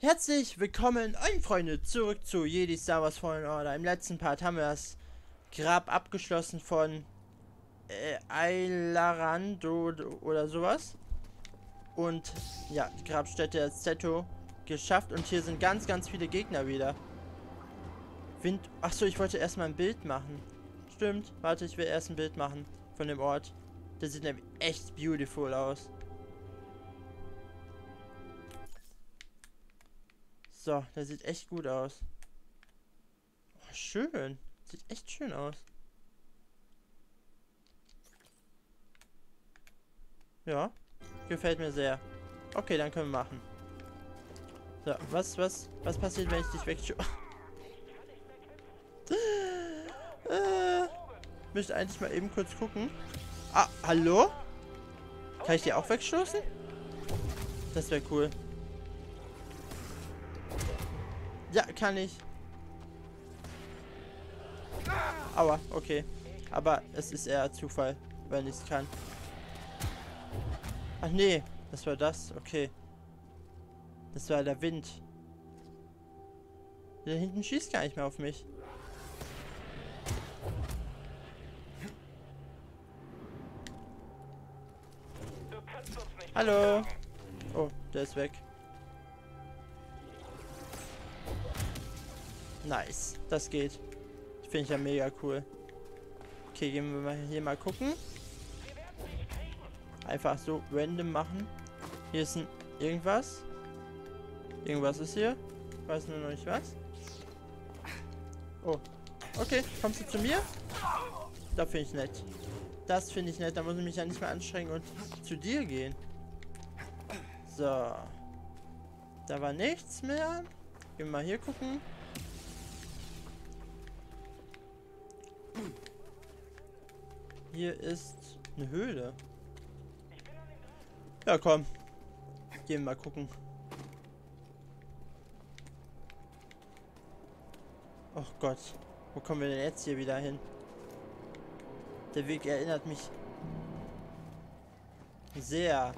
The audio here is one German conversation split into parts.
Herzlich willkommen, ein Freunde, zurück zu Jedi Star Wars Fallen Order. Im letzten Part haben wir das Grab abgeschlossen von äh, Ailarando oder sowas. Und ja, die Grabstätte Zeto geschafft. Und hier sind ganz, ganz viele Gegner wieder. Wind. Achso, ich wollte erstmal ein Bild machen. Stimmt. Warte, ich will erst ein Bild machen von dem Ort. Der sieht nämlich echt beautiful aus. So, der sieht echt gut aus. Oh, schön. Sieht echt schön aus. Ja, gefällt mir sehr. Okay, dann können wir machen. So, was, was, was passiert, wenn ich dich wegschu... äh, müsste eigentlich mal eben kurz gucken. Ah, hallo? Kann ich die auch wegstoßen? Das wäre cool. Ja, kann ich. Aua, okay. Aber es ist eher Zufall, wenn ich es kann. Ach nee, das war das. Okay. Das war der Wind. Der hinten schießt gar nicht mehr auf mich. Hallo. Oh, der ist weg. Nice. Das geht. Finde ich ja mega cool. Okay, gehen wir mal hier mal gucken. Einfach so random machen. Hier ist ein irgendwas. Irgendwas ist hier. Weiß nur noch nicht was. Oh. Okay, kommst du zu mir? Da finde ich nett. Das finde ich nett. Da muss ich mich ja nicht mehr anstrengen und zu dir gehen. So. Da war nichts mehr. Gehen wir mal hier gucken. Hier ist eine Höhle. Ja, komm. Gehen wir mal gucken. Oh Gott. Wo kommen wir denn jetzt hier wieder hin? Der Weg erinnert mich sehr.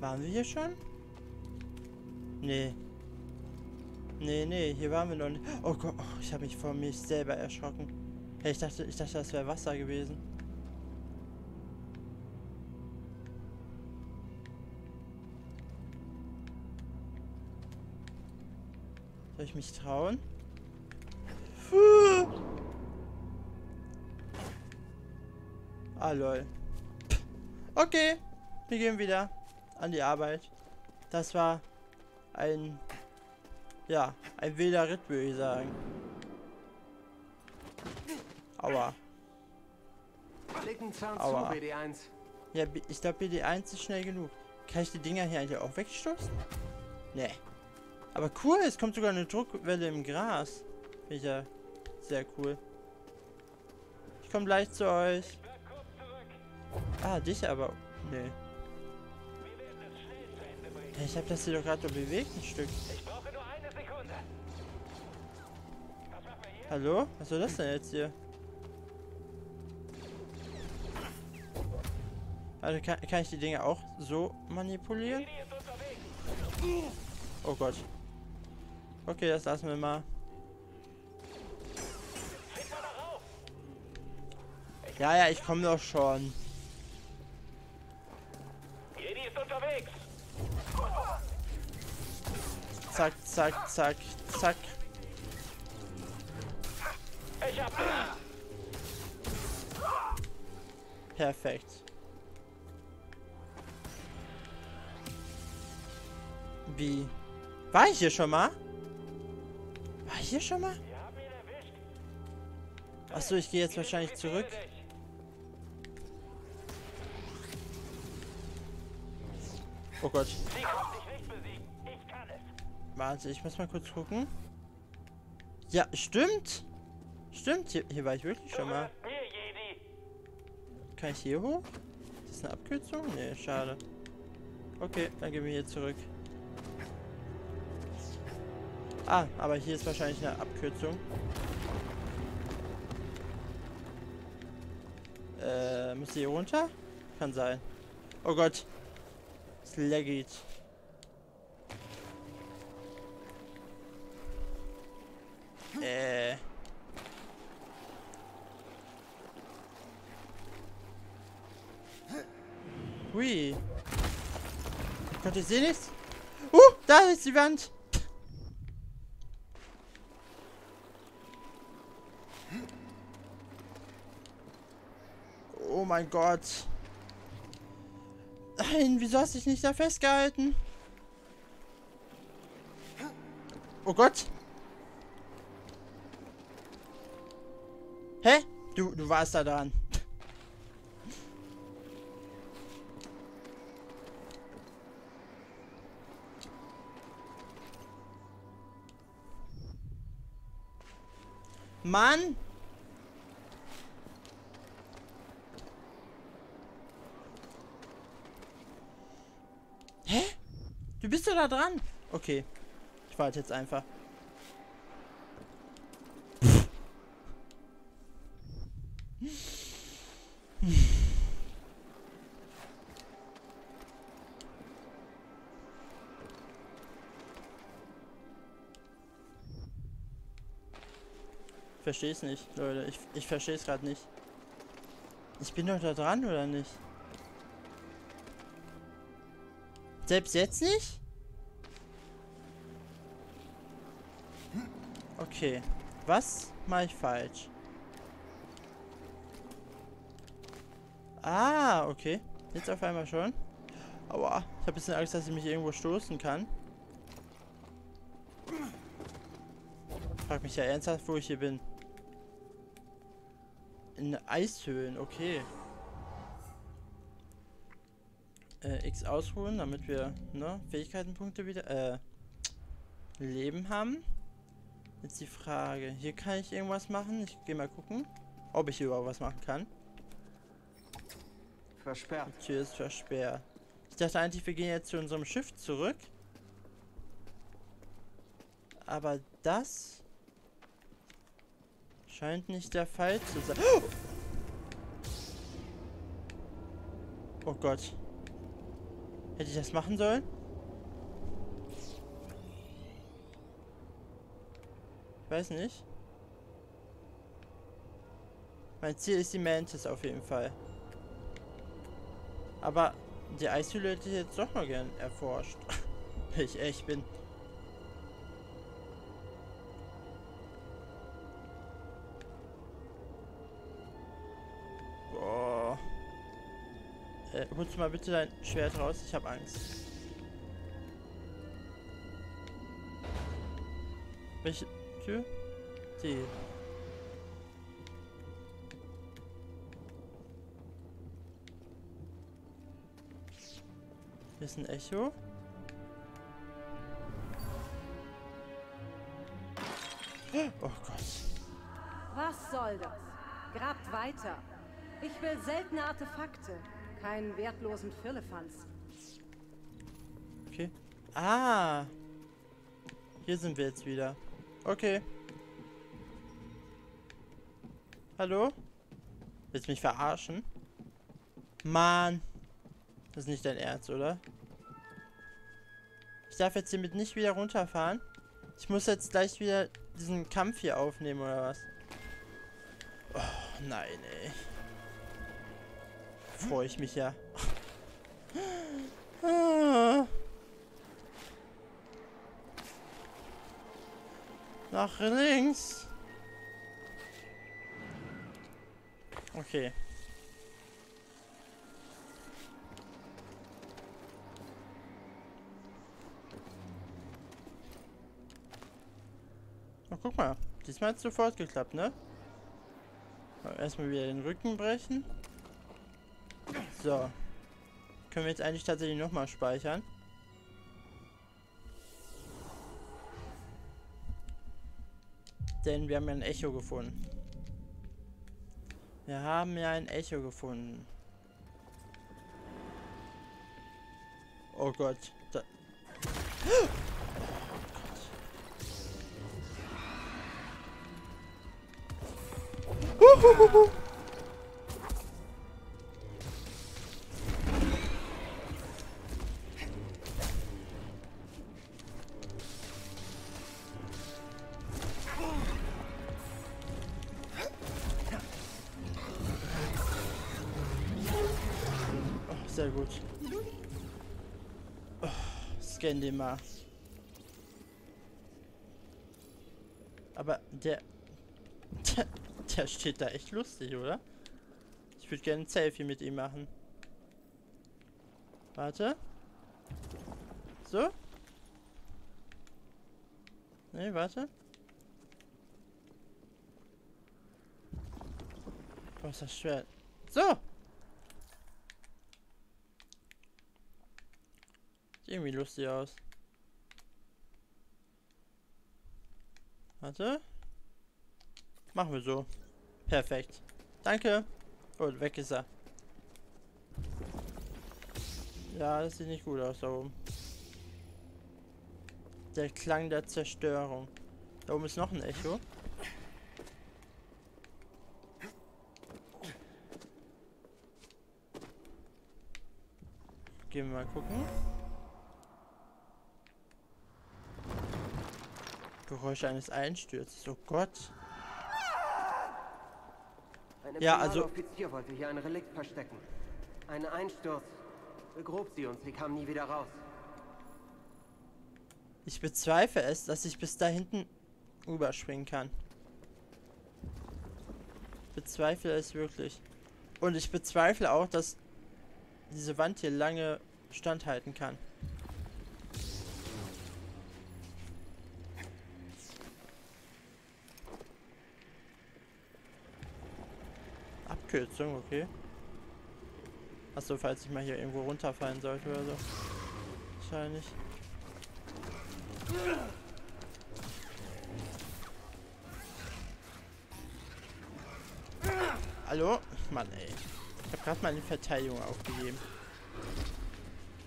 Waren wir hier schon? Nee. Nee, nee, hier waren wir noch nicht. Oh Gott, oh, ich habe mich vor mich selber erschrocken. Hey, ich dachte, ich dachte, das wäre Wasser gewesen. Soll ich mich trauen? Ah, lol. Okay, wir gehen wieder an die Arbeit. Das war ein, ja, ein wilder Ritt, würde ich sagen. Aua. Aua. BD1. Ja, ich glaube BD1 ist schnell genug. Kann ich die Dinger hier eigentlich auch wegstoßen? Nee. Aber cool, es kommt sogar eine Druckwelle im Gras. Finde ich ja sehr cool. Ich komme gleich zu euch. Ah, dich aber. Nee. Ich habe das hier doch gerade bewegt, ein Stück. Hallo? Was soll das denn jetzt hier? Also kann, kann ich die Dinge auch so manipulieren? Oh Gott. Okay, das lassen wir mal. Ja, ja, ich komme doch schon. Zack, zack, zack, zack. Ich hab Perfekt. Wie? War ich hier schon mal? War ich hier schon mal? Achso, ich gehe jetzt wahrscheinlich zurück. Oh Gott. Warte, ich muss mal kurz gucken. Ja, stimmt. Stimmt, hier, hier war ich wirklich schon mal. Kann ich hier hoch? Ist das eine Abkürzung? Nee, schade. Okay, dann gehen wir hier zurück. Ah, aber hier ist wahrscheinlich eine Abkürzung. Äh, muss hier runter? Kann sein. Oh Gott. Es laggt. Äh. Hui. Ich sehe nichts. Uh, da ist die Wand. Oh mein Gott. Nein, wieso hast du dich nicht da festgehalten? Oh Gott. Hä? Du, du warst da dran. Mann! Hä? Du bist doch da dran. Okay. Ich warte jetzt einfach. Verstehe es nicht, Leute. Ich, ich verstehe es gerade nicht. Ich bin doch da dran, oder nicht? Selbst jetzt nicht? Okay. Was mache ich falsch? Ah, okay. Jetzt auf einmal schon. Aua. Ich habe ein bisschen Angst, dass ich mich irgendwo stoßen kann. Frag mich ja ernsthaft, wo ich hier bin. In Eishöhlen, okay. Äh, X ausruhen, damit wir, ne, Fähigkeitenpunkte wieder, äh, Leben haben. Jetzt die Frage, hier kann ich irgendwas machen? Ich gehe mal gucken, ob ich hier überhaupt was machen kann. Versperrt. Die Tür ist versperrt. Ich dachte eigentlich, wir gehen jetzt zu unserem Schiff zurück. Aber das Scheint nicht der Fall zu sein. Oh Gott. Hätte ich das machen sollen? Ich weiß nicht. Mein Ziel ist die Mantis auf jeden Fall. Aber die Eishöhle hätte ich jetzt doch mal gern erforscht. ich echt bin. Du mal bitte dein Schwert raus? Ich habe Angst. Welche Tür? Die. Hier ist ein Echo. Oh Gott. Was soll das? Grabt weiter. Ich will seltene Artefakte. Keinen wertlosen Firlefanz. Okay. Ah. Hier sind wir jetzt wieder. Okay. Hallo? Willst du mich verarschen? Mann. Das ist nicht dein Ernst, oder? Ich darf jetzt hiermit nicht wieder runterfahren. Ich muss jetzt gleich wieder diesen Kampf hier aufnehmen, oder was? Oh, nein, ey freue ich mich ja. Nach links. Okay. Oh, guck mal. Diesmal hat es sofort geklappt, ne? Erstmal wieder den Rücken brechen. So. Können wir jetzt eigentlich tatsächlich nochmal speichern. Denn wir haben ja ein Echo gefunden. Wir haben ja ein Echo gefunden. Oh Gott. Da oh Gott. Den. Aber der, der... Der steht da echt lustig, oder? Ich würde gerne ein Selfie mit ihm machen. Warte. So. Ne, warte. Oh, ist das schwer. So! Irgendwie lustig aus. Warte. Machen wir so. Perfekt. Danke. Und weg ist er. Ja, das sieht nicht gut aus da oben. Der Klang der Zerstörung. Da oben ist noch ein Echo. Gehen wir mal gucken. Geräusche eines Einsturzes. Oh Gott. Ein Ja, also- Offizier wollte hier ein Relikt verstecken. Ein Einsturz. Begrub sie und sie kam nie wieder raus. Ich bezweifle es, dass ich bis da hinten überspringen kann. Bezweifle es wirklich. Und ich bezweifle auch, dass diese Wand hier lange standhalten kann. Abkürzung, okay. Achso, falls ich mal hier irgendwo runterfallen sollte oder so. Wahrscheinlich. Hallo? Mann, ey. Ich hab gerade meine Verteidigung aufgegeben.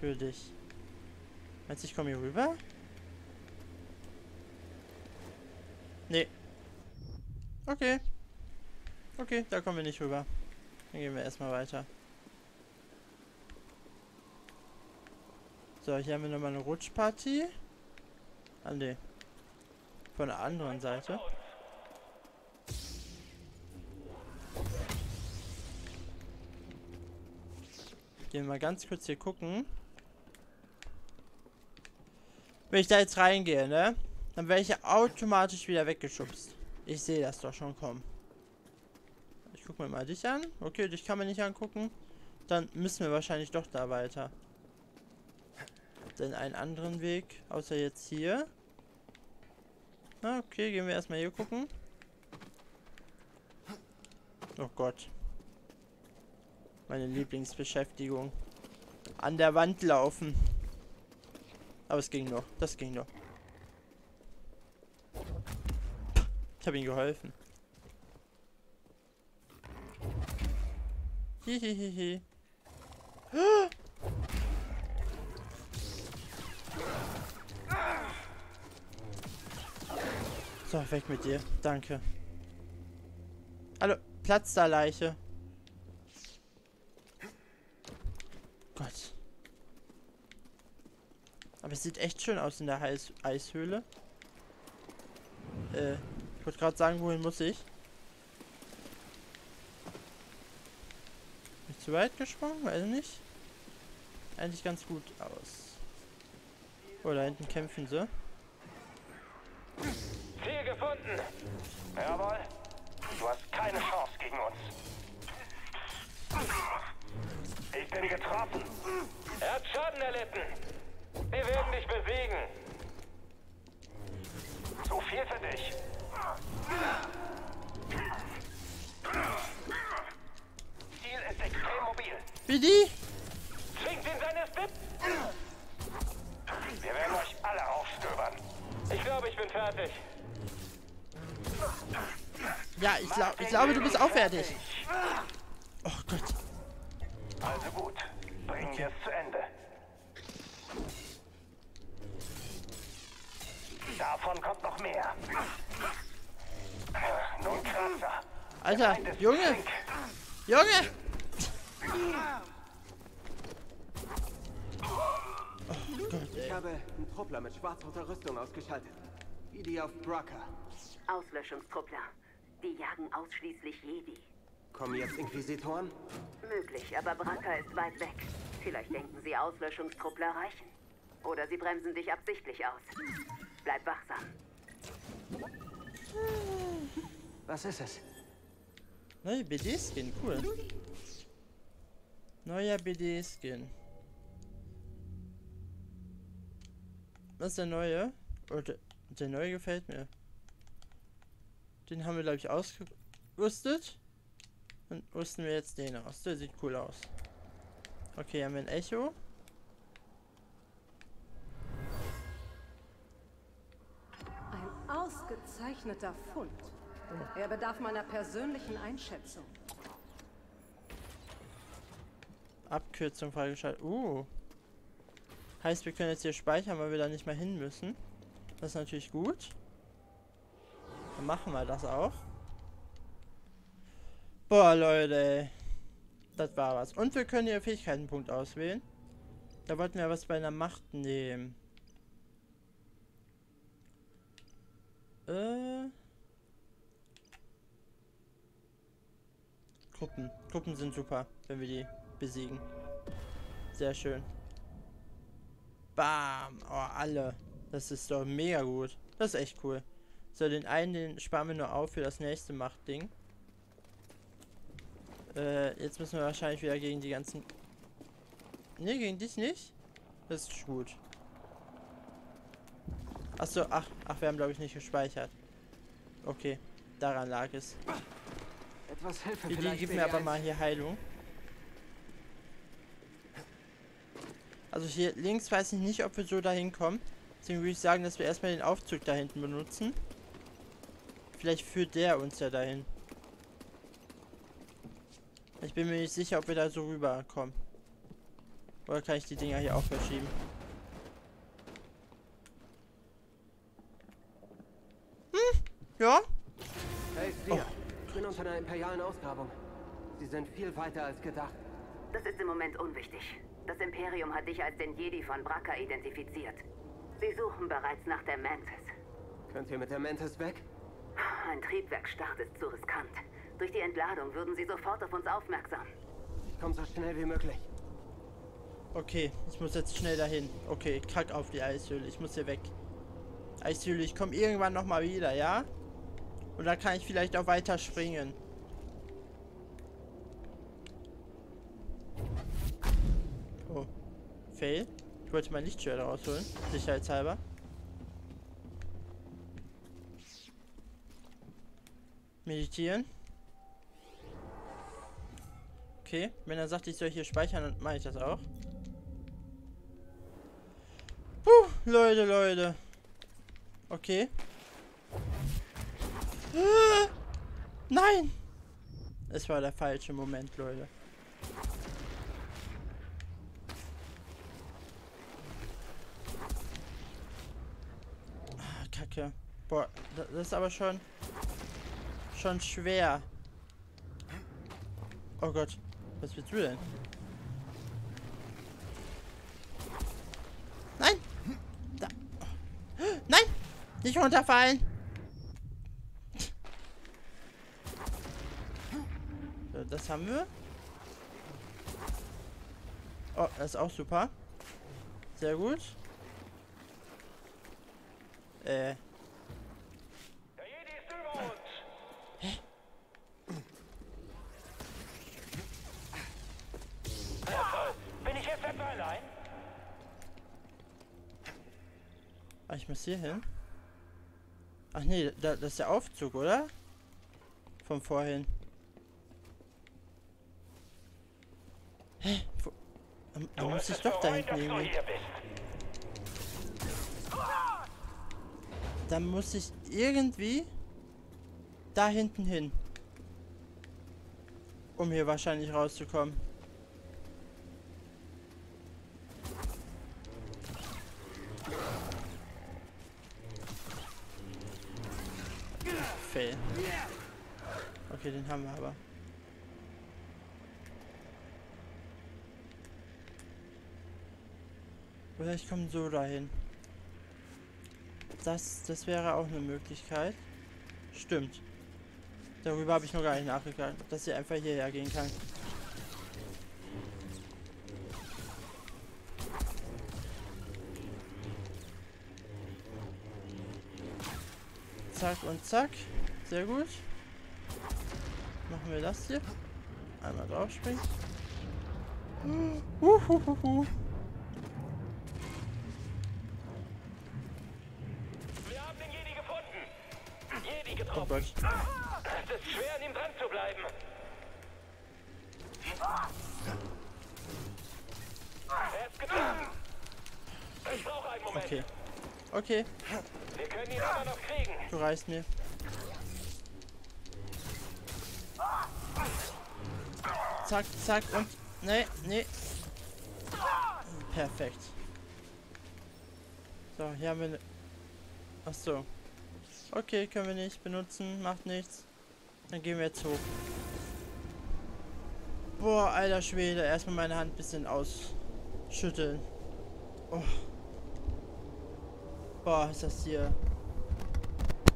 Für dich. Meinst du, ich komme hier rüber? Nee. Okay. Okay, da kommen wir nicht rüber. Dann gehen wir erstmal weiter. So, hier haben wir nochmal eine Rutschpartie. Ah, nee. Von der anderen Seite. Gehen wir mal ganz kurz hier gucken. Wenn ich da jetzt reingehe, ne? Dann werde ich ja automatisch wieder weggeschubst. Ich sehe das doch schon kommen. Ich gucke mir mal dich an. Okay, dich kann man nicht angucken. Dann müssen wir wahrscheinlich doch da weiter. Denn einen anderen Weg, außer jetzt hier. Okay, gehen wir erstmal hier gucken. Oh Gott. Meine Lieblingsbeschäftigung. An der Wand laufen. Aber es ging noch. Das ging noch. Ich habe ihm geholfen. Hihihihi. So, weg mit dir. Danke. Hallo, Platz da, Leiche. Gott. Aber es sieht echt schön aus in der Eis Eishöhle. Äh, ich wollte gerade sagen, wohin muss ich? Zu weit gesprungen? Weiß nicht. Eigentlich ganz gut aus. Oh, da hinten kämpfen sie. Ziel gefunden. Jawohl. Du hast keine Chance gegen uns. Ich bin getroffen. Er hat Schaden erlitten. Wir werden dich besiegen. Zu viel für dich. Ziel ist extrem die? Zwingt ihn seine Stipp. Wir werden euch alle aufstöbern. Ich glaube, ich bin fertig. Ja, ich, glaub, ich glaube, du bist auch fertig. Oh Gott. Also gut, bringen wir es zu Ende. Davon kommt noch mehr. Nun krasser. Alter, Junge. Junge! Ich habe einen Truppler mit schwarz-roter Rüstung ausgeschaltet. Wie die auf Brucker. Auslöschungstruppler. Die jagen ausschließlich Jedi. Kommen jetzt Inquisitoren? Möglich, aber Bracca ist weit weg. Vielleicht denken sie, Auslöschungstruppler reichen. Oder sie bremsen dich absichtlich aus. Bleib wachsam. Was ist es? Neue BD-Skin, cool. Neuer BD-Skin. Was ist der neue? Oh, der, der neue gefällt mir. Den haben wir, glaube ich, ausgerüstet. Und rüsten wir jetzt den aus. Der sieht cool aus. Okay, haben wir ein Echo. Ein ausgezeichneter Fund. Er bedarf meiner persönlichen Einschätzung. Abkürzung freigeschaltet. Uh. Heißt, wir können jetzt hier speichern, weil wir da nicht mehr hin müssen. Das ist natürlich gut. Dann machen wir das auch. Boah, Leute. Das war was. Und wir können hier Fähigkeitenpunkt auswählen. Da wollten wir was bei einer Macht nehmen. Äh. Gruppen. Gruppen sind super, wenn wir die besiegen. Sehr schön. Bam. Oh, alle. Das ist doch mega gut. Das ist echt cool. So, den einen, den sparen wir nur auf für das nächste Machtding. Äh, jetzt müssen wir wahrscheinlich wieder gegen die ganzen... Ne, gegen dich nicht? Das ist gut. Achso, ach, ach, wir haben glaube ich nicht gespeichert. Okay, daran lag es. Etwas Hilfe Die, gibt mir aber BD1. mal hier Heilung. Also hier links weiß ich nicht, ob wir so dahin kommen. Deswegen würde ich sagen, dass wir erstmal den Aufzug da hinten benutzen. Vielleicht führt der uns ja dahin. Ich bin mir nicht sicher, ob wir da so rüberkommen. Oder kann ich die Dinger hier auch verschieben? Hm, ja. Hey, wir. Ich bin unter einer imperialen Ausgrabung. Sie sind viel weiter als gedacht. Das ist im Moment unwichtig. Das Imperium hat dich als den Jedi von Braca identifiziert. Sie suchen bereits nach der Mantis. Könnt ihr mit der Mantis weg? Ein Triebwerksstart ist zu riskant. Durch die Entladung würden sie sofort auf uns aufmerksam. Ich komme so schnell wie möglich. Okay, ich muss jetzt schnell dahin. Okay, kack auf die Eishöhle. Ich muss hier weg. Eishöhle, ich komme irgendwann nochmal wieder, ja? Und dann kann ich vielleicht auch weiter springen. Oh. Fail. Ich wollte mein Lichtschwert rausholen. Sicherheitshalber. Meditieren. Okay, wenn er sagt, ich soll hier speichern, dann mache ich das auch. Puh, Leute, Leute. Okay. Ah, Nein! Es war der falsche Moment, Leute. Ah, Kacke. Boah, da- das ist aber schon... Schon schwer. Oh Gott. Was willst du denn? Nein! Da. Nein! Nicht runterfallen! So, das haben wir. Oh, das ist auch super. Sehr gut. Äh, Der Jedi ist über uns. Ja, toll. Bin ich jetzt etwa allein? ah, ich muss hier hin. Ach nee, da, das ist der Aufzug, oder? Von vorhin. Hä? Wo, ähm, da Du muss ich doch da bereuen, Dann muss ich irgendwie da hinten hin. Um hier wahrscheinlich rauszukommen. Fail. Okay, den haben wir aber. Oder ich komme so dahin. Das, das wäre auch eine Möglichkeit. Stimmt. Darüber habe ich noch gar nicht nachgedacht, dass sie einfach hierher gehen kann. Zack und zack. Sehr gut. Machen wir das hier. Einmal draufspringen. Uh, uh, uh, uh. Jedi Oh getroffen. Es ist schwer, an ihm dran zu bleiben. Er ist getroffen. Ich brauche einen Moment. Okay. Okay, Wir können ihn immer noch kriegen. du reichst mir. Zack, zack und. Nee, nee. Perfekt. So, hier haben wir. Ne Ach so. Okay, können wir nicht benutzen, macht nichts. Dann gehen wir jetzt hoch. Boah, alter Schwede, erstmal meine Hand ein bisschen ausschütteln. Oh. Boah, ist das hier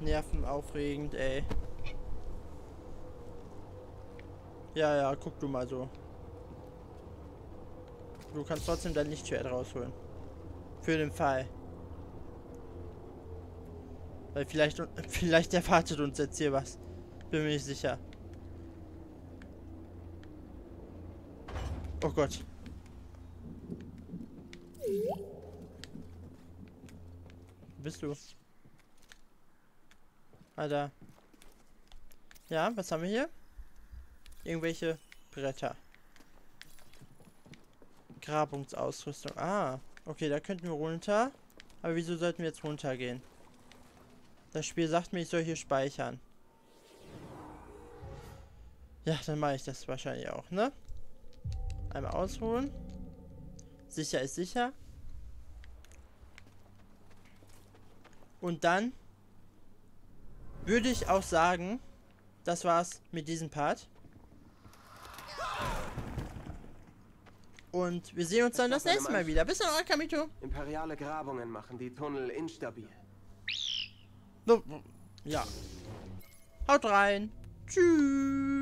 nervenaufregend, ey. Ja, ja, guck du mal so. Du kannst trotzdem dein Lichtschwert rausholen. Für den Fall. Weil vielleicht, vielleicht erwartet uns jetzt hier was. Bin mir nicht sicher. Oh Gott. Wo bist du? Alter. Ja, was haben wir hier? Irgendwelche Bretter. Grabungsausrüstung. Ah, okay, da könnten wir runter. Aber wieso sollten wir jetzt runtergehen? Das Spiel sagt mir, ich soll hier speichern. Ja, dann mache ich das wahrscheinlich auch, ne? Einmal ausruhen. Sicher ist sicher. Und dann würde ich auch sagen, das war's mit diesem Part. Und wir sehen uns dann das nächste Mal wieder. Bis dann, euer Kamito. Imperiale Grabungen machen die Tunnel instabil. Ja. Haut rein. Tschüss.